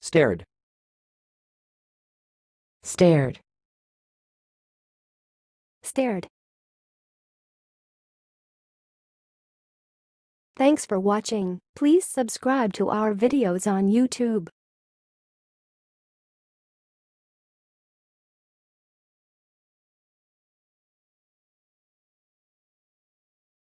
stared, stared, stared. Thanks for watching. Please subscribe to our videos on YouTube.